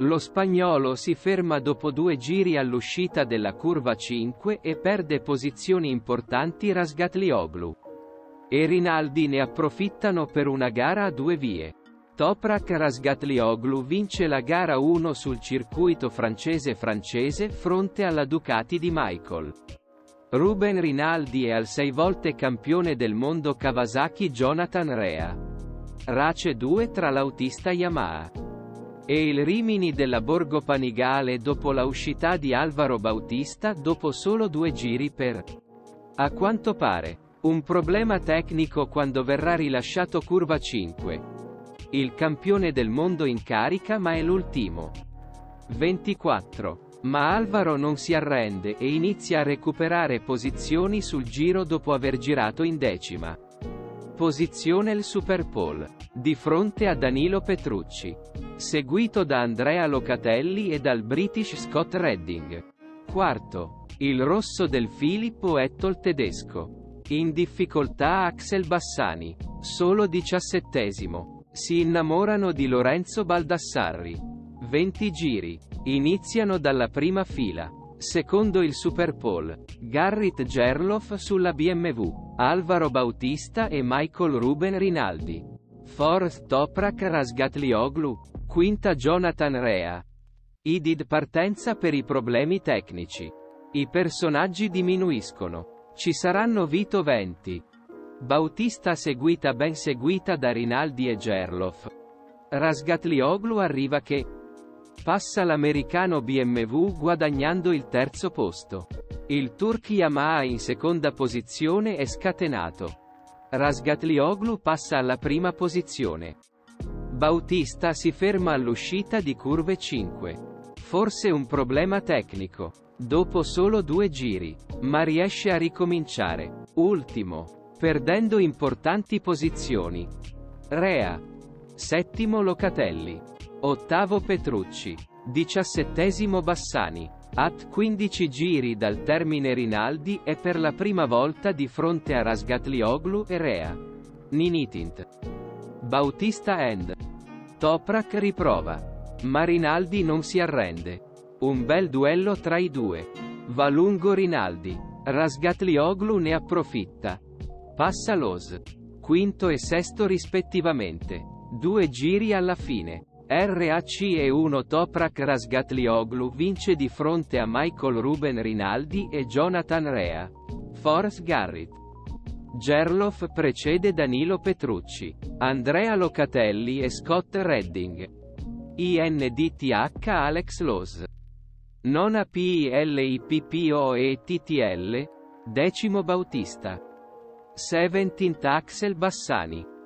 Lo spagnolo si ferma dopo due giri all'uscita della curva 5 e perde posizioni importanti Rasgatlioglu. E Rinaldi ne approfittano per una gara a due vie. Toprak Rasgatlioglu vince la gara 1 sul circuito francese-francese fronte alla Ducati di Michael. Ruben Rinaldi è al sei volte campione del mondo Kawasaki Jonathan Rea. Race 2 tra l'autista Yamaha e il Rimini della Borgo Panigale dopo la uscita di Alvaro Bautista dopo solo due giri per, a quanto pare, un problema tecnico quando verrà rilasciato curva 5. Il campione del mondo in carica ma è l'ultimo. 24. Ma Alvaro non si arrende e inizia a recuperare posizioni sul giro dopo aver girato in decima. Posizione il Superpole. Di fronte a Danilo Petrucci. Seguito da Andrea Locatelli e dal British Scott Redding. Quarto. Il rosso del Filippo Ettol tedesco. In difficoltà Axel Bassani. Solo diciassettesimo. Si innamorano di Lorenzo Baldassarri. 20 giri. Iniziano dalla prima fila. Secondo il Superpole, Garrett Gerloff sulla BMW, Alvaro Bautista e Michael Ruben Rinaldi. Fourth Toprak Rasgatlioglu. Quinta Jonathan Rea. Idid partenza per i problemi tecnici. I personaggi diminuiscono. Ci saranno Vito Venti. Bautista seguita ben seguita da Rinaldi e Gerloff. Rasgatlioglu arriva che, Passa l'americano BMW guadagnando il terzo posto. Il Turk Yamaha in seconda posizione è scatenato. Rasgatlioglu passa alla prima posizione. Bautista si ferma all'uscita di curve 5. Forse un problema tecnico. Dopo solo due giri. Ma riesce a ricominciare. Ultimo. Perdendo importanti posizioni. Rea. Settimo Locatelli. Ottavo Petrucci. Diciassettesimo Bassani. At 15 giri dal termine Rinaldi è per la prima volta di fronte a Rasgatlioglu e Rea. Ninitint. Bautista End. Toprak riprova. Ma Rinaldi non si arrende. Un bel duello tra i due. Va lungo Rinaldi. Rasgatlioglu ne approfitta. Passa l'Os. Quinto e sesto rispettivamente. Due giri alla fine. RAC e 1 Toprak Rasgatlioglu vince di fronte a Michael Ruben Rinaldi e Jonathan Rea. Forrest Garrett. Gerloff precede Danilo Petrucci, Andrea Locatelli e Scott Redding. INDTH Alex Loss. Nona PILIPPOE TTL. Decimo Bautista. 17 Axel Bassani.